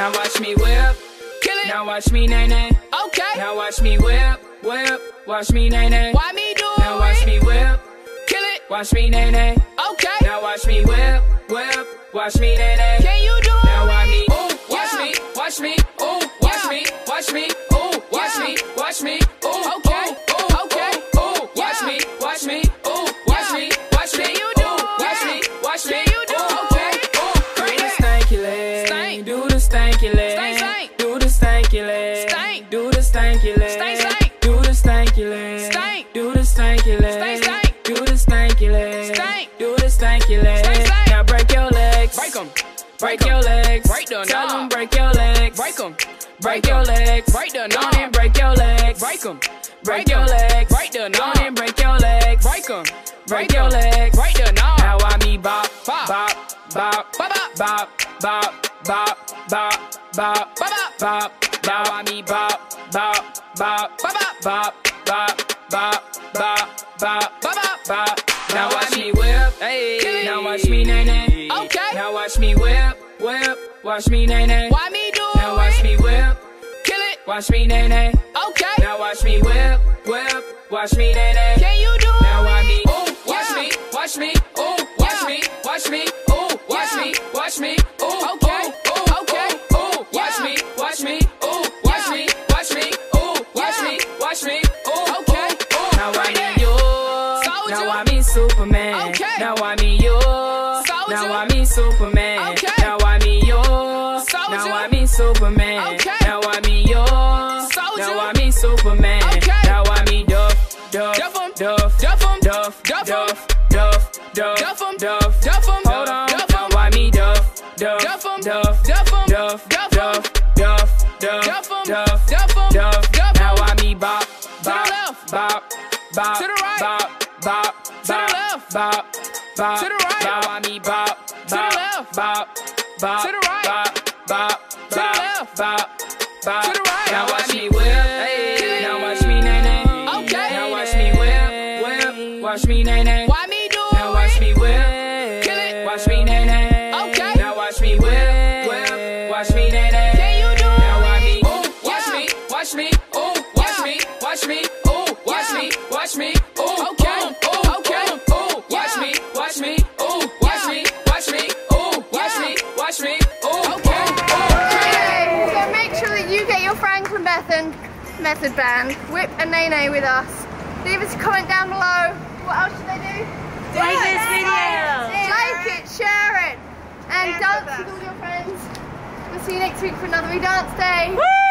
Now watch me whip. Kill it. Now watch me nae nae. Okay. Now watch me whip, whip. Watch me nae nae. Why me do it Now watch me whip. Kill it. Watch me nae nae. Okay. Now watch me whip, whip. Watch me nae nae. Can you do Now it? Now watch me. Ooh, watch Yeah. me, watch me. Ooh, watch Yeah. me, watch me. Ooh, watch Yeah. me, watch me. Stanky leg. Stank, stank. Do the stanky leg. Stank. Do the stanky leg. Stank, stank. Do the stanky leg. Stank. Do the stanky leg. Stank, stank. Do the stanky leg. Stank. Do the stanky leg. Stank, stank. Now break your legs. Break 'em. Break your legs. Break the Tell them break your legs. Break 'em. Break your legs. Break the knob. and break your legs. Break 'em. Break your legs. Break the knob. and break your legs. Break 'em. Break your legs. Break the knob. Now I me bop, Bop. bop, bop, Bop, bop. bop, bop, bop, bop, bop, Bop, bop. I me bop, bop, bop, Bop, bop. bop, bop, bop, bop, bop, Bop, bop. bop. Now watch me whip. Hey. Now watch me nae nae. Okay. Now watch me whip, whip. Watch me nae nae. Why me do Now watch me whip. Kill it. Watch me nae nae. Okay. Now watch me whip, whip. Watch me nae nae. Can you do Now it? watch me, ooh, watch me, watch me, ooh, watch me, watch me, ooh, watch me, watch me, Soldier. now I mean Superman. Okay. Now I mean you, Soldier. now I mean Superman. Okay. Now I mean you, Soldier. now I mean Superman. Okay. Now I mean Duff, Duff, Duff 'em. Duff, Duff 'em. Duff, Duff. Duff, Duff, Duff, Duff 'em. Duff, Duff 'em. Hold on, Duff 'em. now why me Duff, Duff, Duff 'em. Duff, Duff 'em. Duff, Duff. Duff, Duff, Duff, Duff 'em. Duff, Duff 'em. Duff, Duff. Now why me bop, bop, bop, bop, To the right. bop, bop, To the bop, left. bop, bop, To the right. Now why me bop, the bop, left. bop, bop, To the right. bop, bop, the bop, left. bop, bop. To the right. Now watch me me whip. Hey. Now watch me nae nae. Okay. Now watch me whip, whip. Watch me nae nae. Method, method band, whip and nae nae with us. Leave us a comment down below. What else should they do? Like this video. Like it, share it, and dance with all your friends. We'll see you next week for another We Dance Day. Woo!